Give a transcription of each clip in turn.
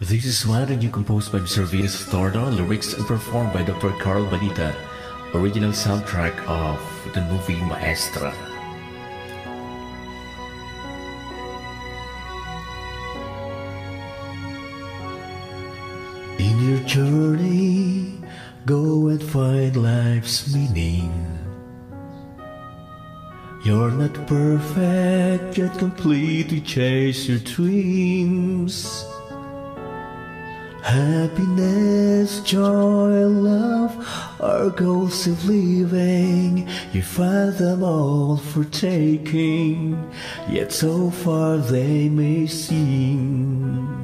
This is one of the new composed by Mr. Venus lyrics and performed by Dr. Carl Balita, original soundtrack of the movie Maestra. In your journey, go and find life's meaning. You're not perfect, yet complete. completely chase your dreams. Happiness, joy, love are goals of living. You find them all for taking, yet so far they may seem.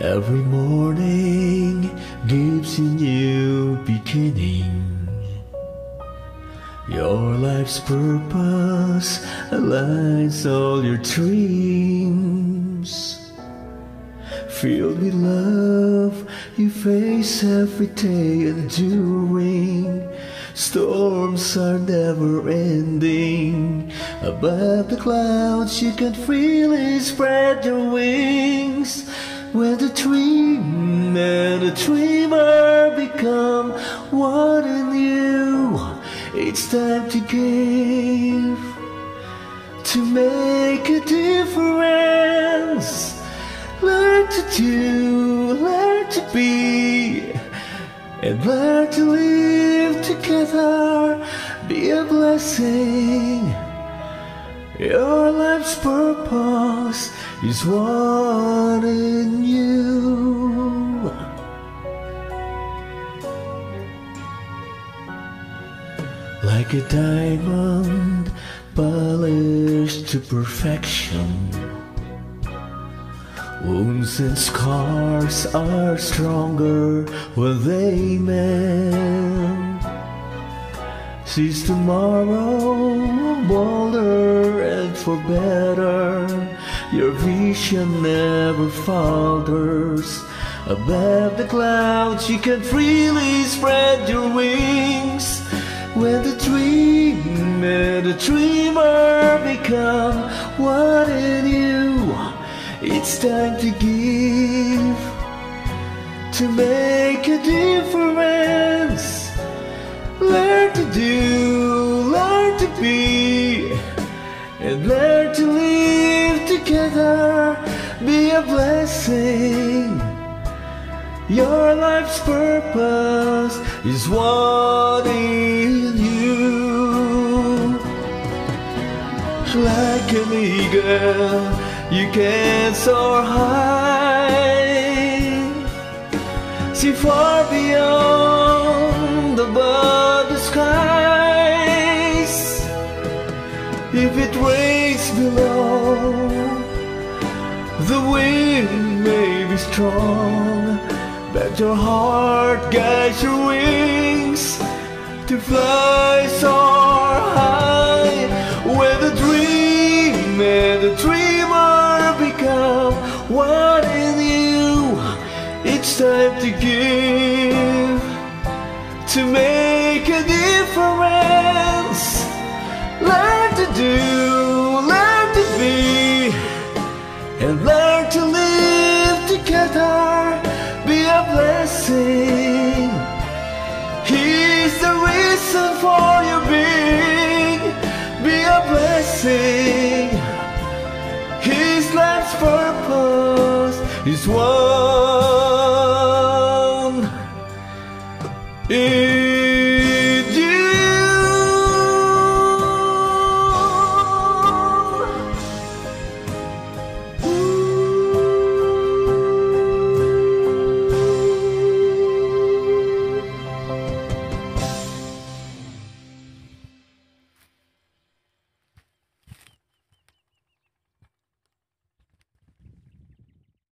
Every morning gives a new beginning. Your life's purpose aligns all your dreams. Filled with love, you face every day enduring. Storms are never ending. Above the clouds, you can freely spread your wings. When the dream and the dreamer become one in you, it's time to give to make a difference. To learn to be, and learn to live together. Be a blessing. Your life's purpose is one in you. Like a diamond polished to perfection. Wounds and scars are stronger when they mend. Seize tomorrow bolder and for better. Your vision never falters. Above the clouds, you can freely spread your wings. When the dream and the dreamer become one in you, it's time to give to make a difference. Learn to do, learn to be, and learn to live together. Be a blessing. Your life's purpose is one in you. Like an eagle, you can soar high. See far beyond above the skies. If it rains below, the wind may be strong, but your heart guides your wings to fly so it's time to give to make a difference. Learn to do, learn to be, and learn to live together. Be a blessing. He's the reason for your being. Be a blessing. His life's purpose is one in